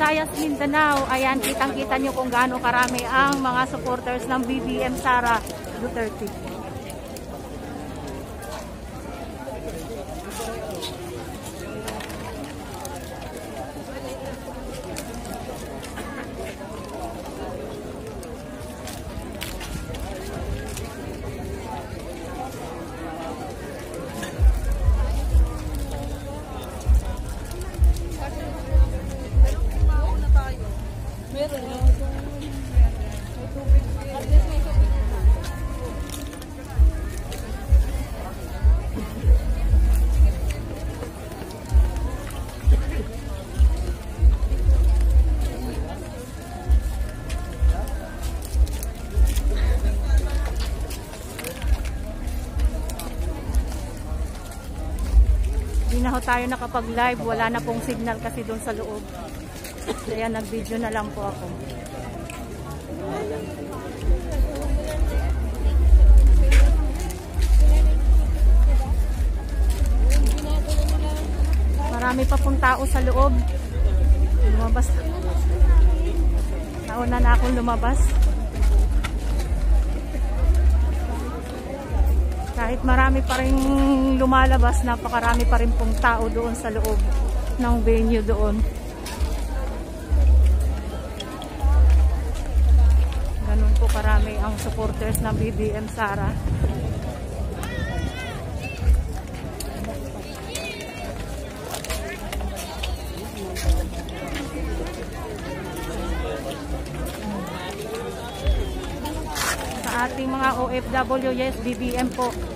Visayas, Mindanao. Ayan, kitang-kita nyo kung gaano karami ang mga supporters ng BBM Sara Duterte. Tayo nakapag-live. Wala na pong signal kasi doon sa loob. Kaya nag-video na lang po ako. Marami pa pong tao sa loob. Lumabas. Nauna na akong lumabas. Kahit marami pa rin lumalabas, napakarami pa rin pong tao doon sa loob ng venue doon. Ganun po karami ang supporters ng BBM Sara. Sa ating mga OFW, yes, BBM po.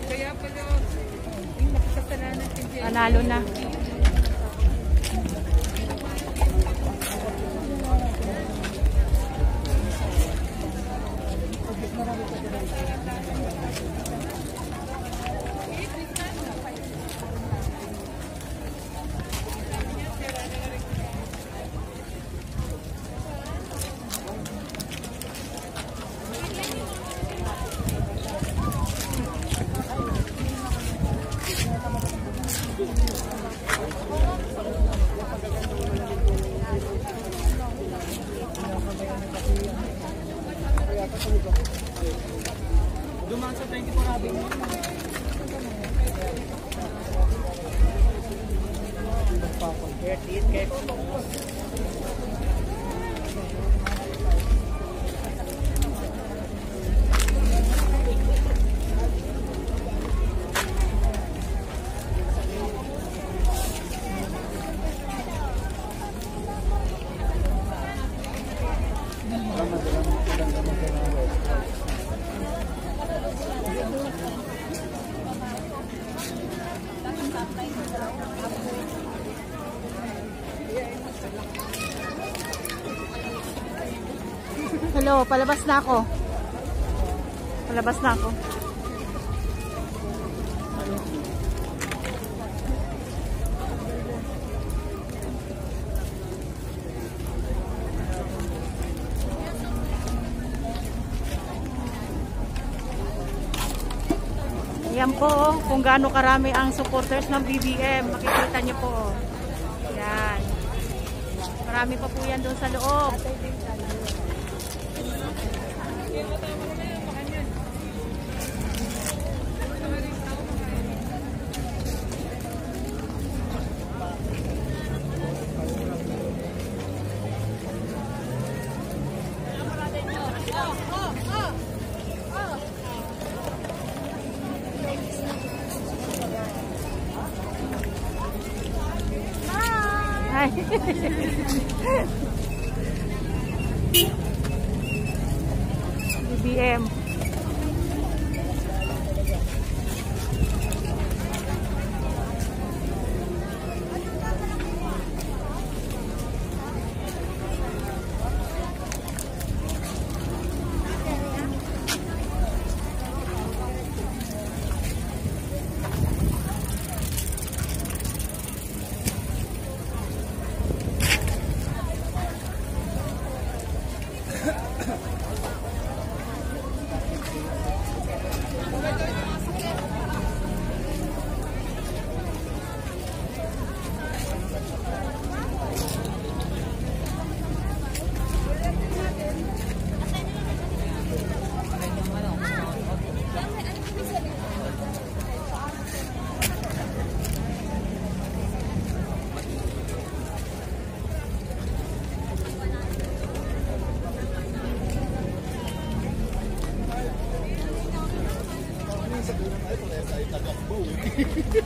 Panalo na. Palabas na ako. Palabas na ako. Yan po, oh, kung gaano karami ang supporters ng BBM. Makikita niyo po. oh. Yan. Marami pa po yan doon sa loob. Hi. BBM.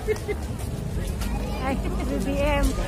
Hi, Ruby M.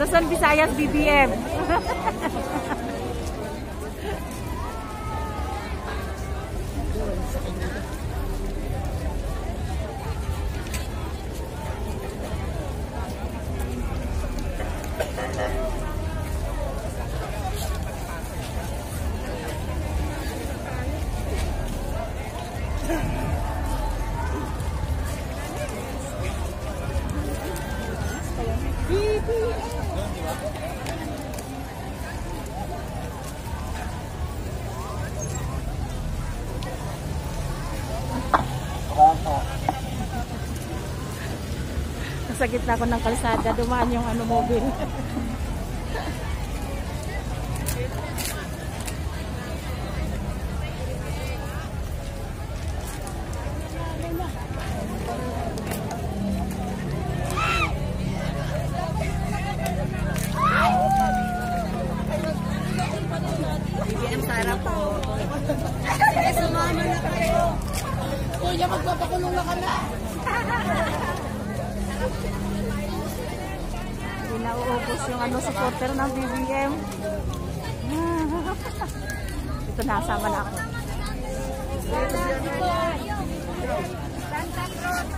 Luzon, Visayas, BBM. Nasa gitna ko ng kalsada, dumaan yung ano mobile. nauubos yung ano supporter ng BBM. Ito nasama na ako. Santa Cruz,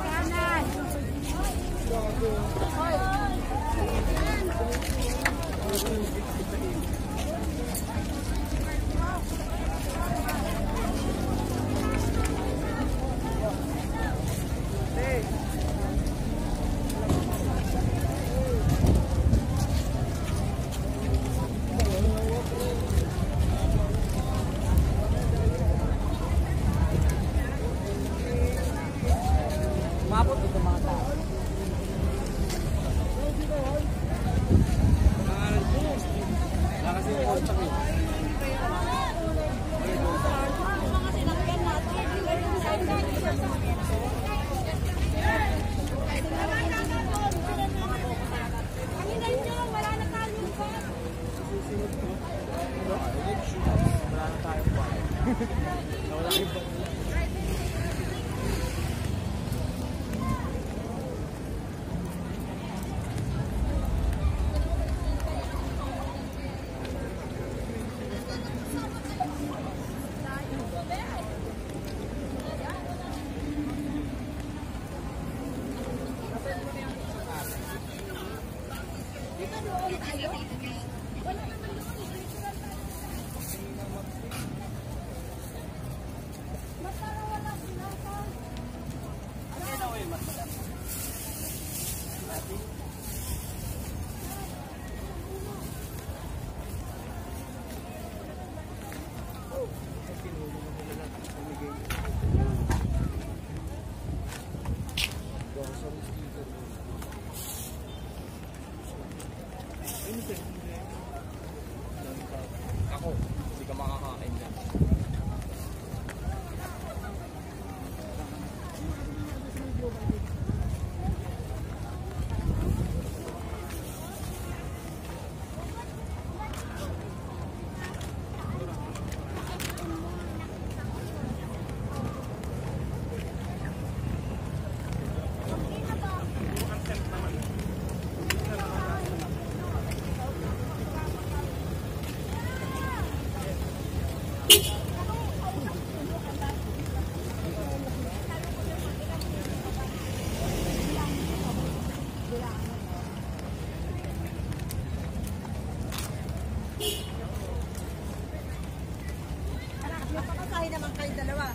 naman kayo dalawa.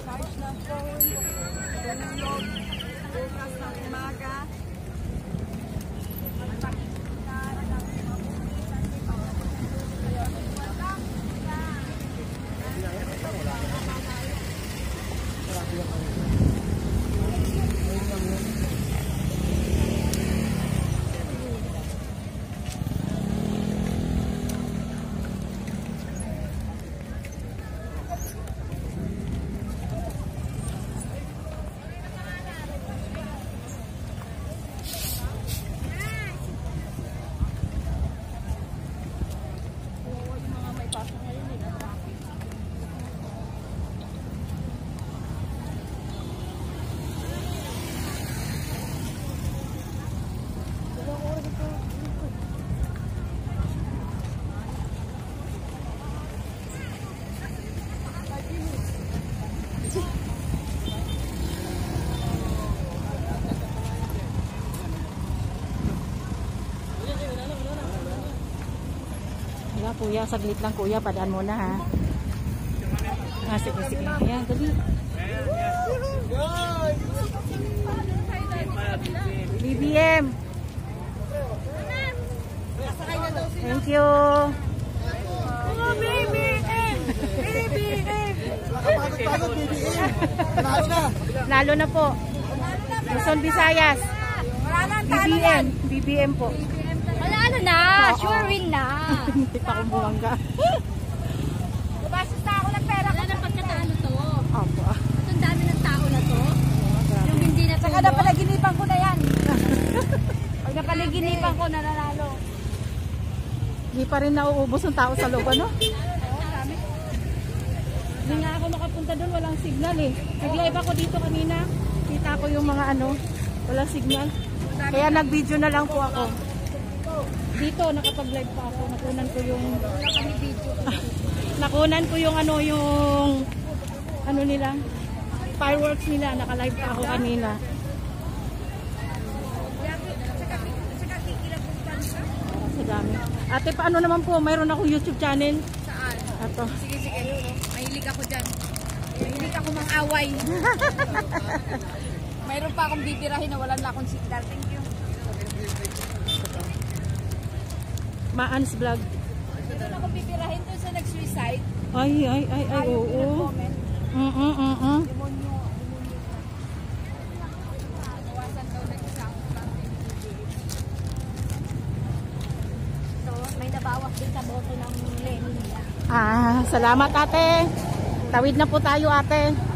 Charge na phone. Ganun Bukas ng umaga. Wala kuya, saglit lang kuya, padaan muna ha. Ah, sige, sige. Ayan, dali. BBM. Thank you. Oh, BBM! BBM! Pagod-pagod, BBM. Na. Lalo na po. Luzon, Visayas. BBM. BBM po. Ano na, Oo. sure win na. Hindi pa akong bumangga. Gabastos na ako ng pera. Wala nang pagkatalo to. Opo. Ang dami ng tao na to. Yung hindi na Saka napaliginipan ko na yan. Pag napaliginipan ko, nananalo. Hindi pa rin nauubos ang tao sa loob, ano? Hindi nga ako makapunta doon, walang signal eh. Nag-live ako dito kanina. Kita ko yung mga ano, walang signal. Kaya nag-video na lang po ako. Dito, nakapag-live pa ako. Nakunan ko yung... Nakunan ko yung ano, yung... Ano nila? Fireworks nila. Naka-live pa ako kanina. Sa dami. Ate, paano naman po? Mayroon akong YouTube channel. Saan? Ato. Sige, sige. Mahilig ako dyan. Mahilig ako mang away. Mayroon pa akong bibirahin na wala na akong signal. Thank Maans vlog. Mayroon akong bibirahin doon sa nag-suicide. Ay, ay, ay, ay, oo. mm, mm, mm. Demonyo. Ah, salamat ate. Tawid na po tayo ate.